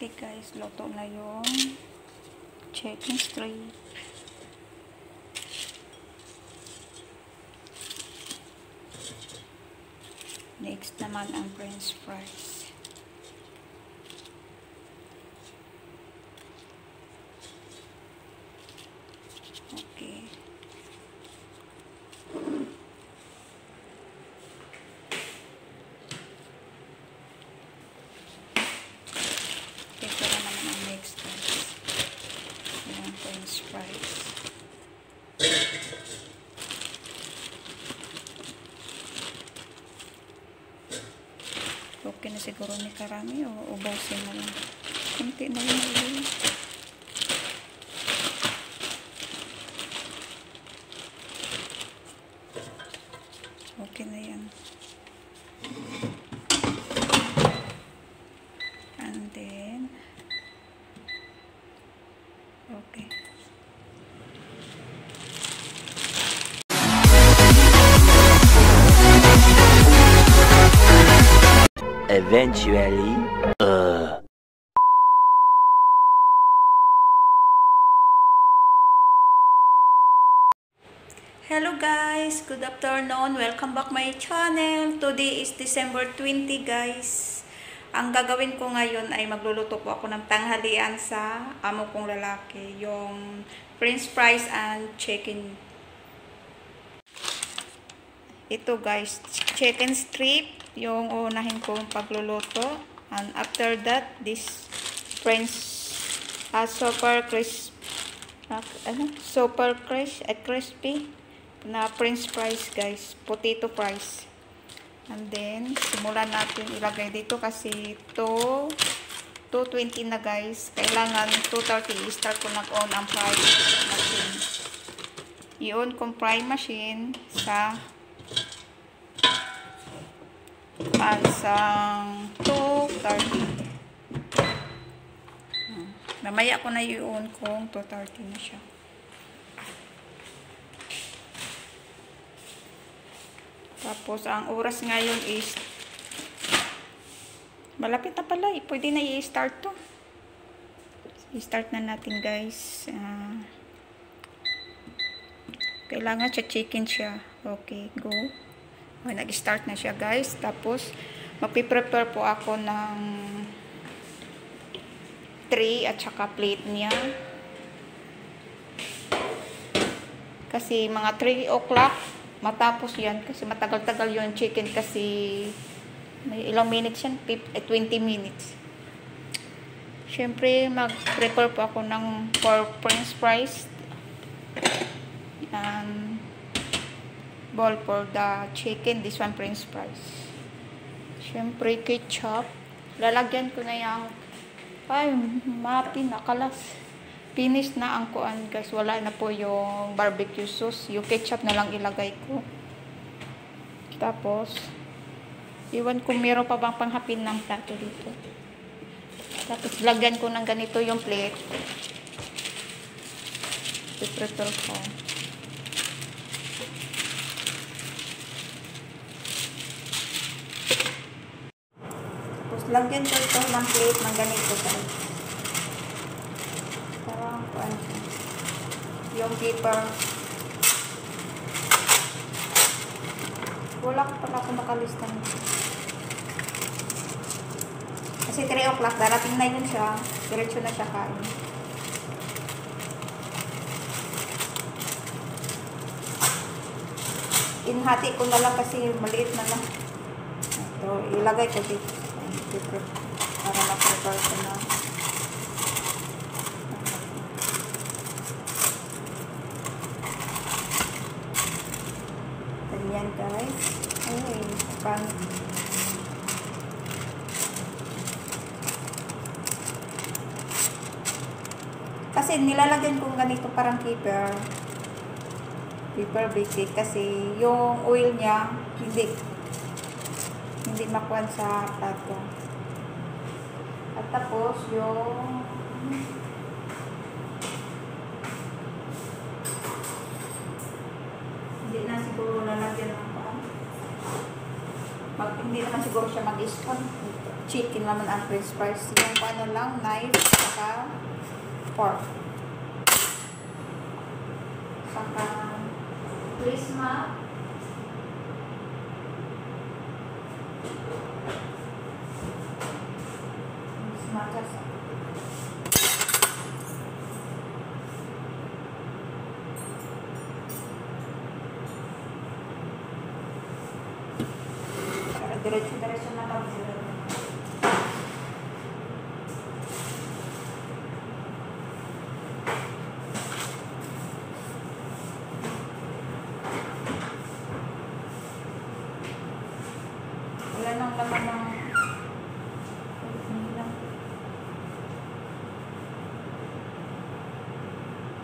Okay guys, luto na yung chicken strip. Next naman ang french fries. Okay. Ito na naman ang next guys. Yung french fries. Okay na siguro ni karami o ubusin na lang. Kunti na lang Eventually, uh. Hello guys! Good afternoon! Welcome back my channel. Today is December 20 guys. Ang gagawin ko ngayon ay magluluto po ako ng tanghalian sa amo kong lalaki. Yung french fries and chicken. Ito guys, chicken strip. Yung unahin kong pagluluto. And after that, this french uh, super crisp uh, ano? super crisp, uh, crispy na french fries guys, potato fries. And then, simulan natin ilagay dito kasi to 220 na guys. Kailangan 230 i-start ko nag-on ang fry machine. I-on kong fry machine sa pansang 230. Hmm. Mamaya ko na i-on kong 230 na siya. Tapos, ang oras ngayon is malapit na pala eh. Pwede na i-start to. I-start na natin guys. Uh, kailangan siya chicken siya. Okay, go. Okay, nag-start na siya guys. Tapos, mapiprepare po ako ng tray at saka plate niya. Kasi mga 3 o'clock matapos yan. Kasi matagal-tagal yung chicken kasi may ilang minutes yan? 20 minutes. Syempre mag-prepare po ako ng for french fries. And bowl for the chicken this one french fries syempre ketchup. Lalagyan ko na yung ay mapi nakalas. Finish na ang kuan guys. Wala na po yung barbecue sauce. Yung ketchup na lang ilagay ko. Tapos iwan kung meron pa bang panghapin ng plato dito? Tapos lagyan ko ng ganito yung plate. I-prepare ko tapos lagyan ko ito ng plate ng ganito guys parang kuan yung paper. Wala ko pala ako makalista nito kasi 3 o'clock darating na yun siya. Diretso na siya kain. Inhati ko na lang kasi maliit na lang. Ito ilagay ko dito para ma-prepare ko na Ganyan guys. Ay, pan. Kasi nilalagyan ko ganito parang keeper. Keeper basic kasi yung oil niya hindi hindi makuha sa plato. Tapos yung hindi na siguro lalagyan ng paan. Mag, hindi naman siguro siya mag-spoon. chicken naman ang french fries. Yung ano lang, knife, saka pork. Saka prisma. Para diretso-diretso na lang sila. Wala nang laman ng... Hindi lang.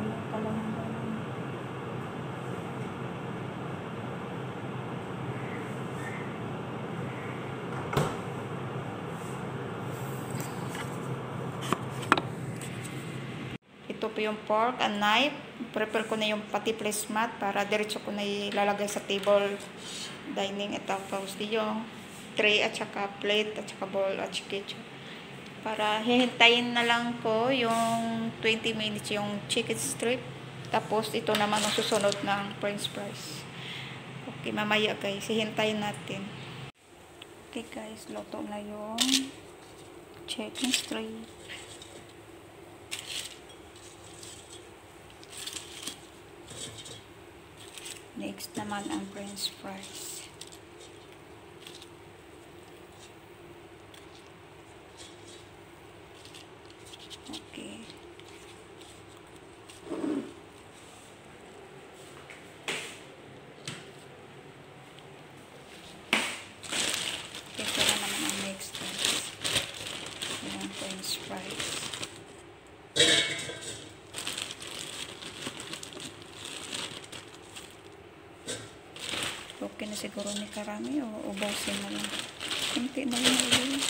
Wala pala ng laman. Ito po yung pork and knife. Prepare ko na yung pati placemat para diretso ko na ilalagay sa table dining. Ito tapos yung tray at saka plate at saka bowl at ketchup. Para hihintayin na lang ko yung 20 minutes yung chicken strip. Tapos ito naman ang susunod ng french fries. Okay, mamaya guys. Hihintayin natin. Okay guys, luto na yung chicken strip. Next naman ang french fries. Okay. Ito na naman ang next guys. Yung french fries. Okay na siguro ni karami o ubusin na lang. Kunti na lang ulit.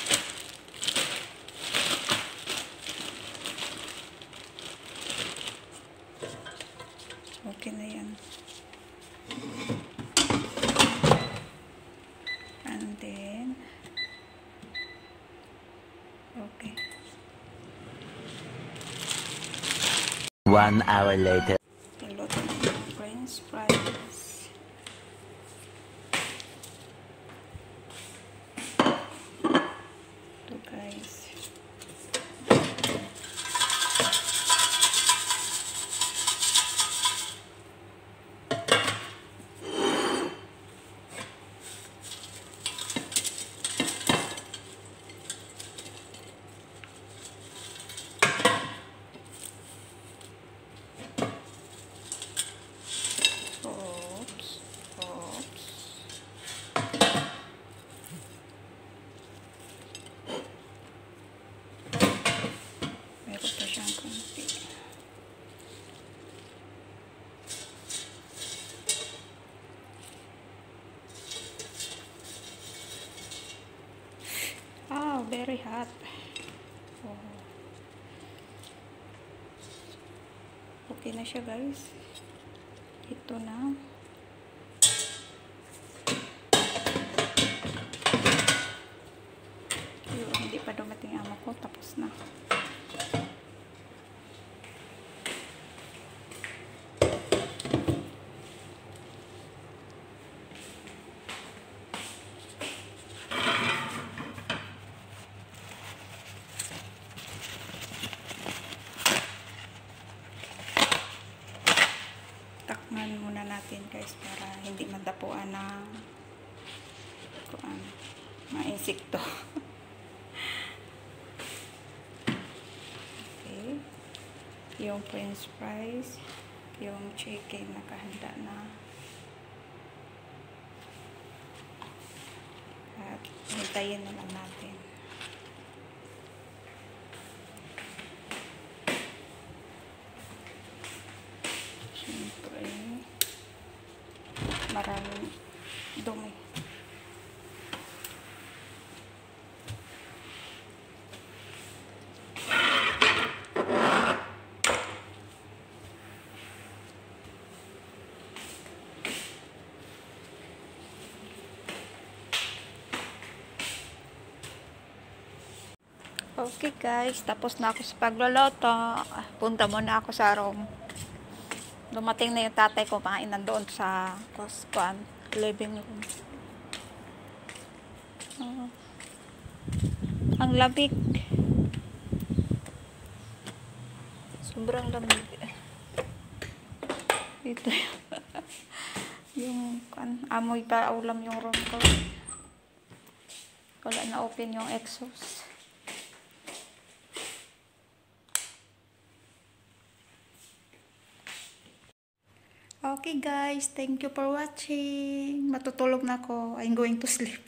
Okay na yan. And then, okay. One hour later. Piloto na yung french fries. Ito guys. Oops. Oops. Meron pa siyang konti. Ah, very hot. Oh. Okay na siya guys. Ito na. Yung hindi pa dumating amo ko, tapos na. Takman muna natin guys para hindi madapuan ng kuan mga insekto. okay. Yung french fries, yung chicken nakahanda na. At hintayin na lang natin. Siyempre, maraming dumi. Okay guys, tapos na ako sa pagluluto. Punta muna ako sa room. Dumating na yung tatay ko, kain nandoon sa Cosquan, living room. Ah. ang lamig. Sobrang lamig. Ito yung kan, amoy pa ulam yung room ko. Wala na open yung exhaust. Okay guys, thank you for watching. Matutulog na ako. I'm going to sleep.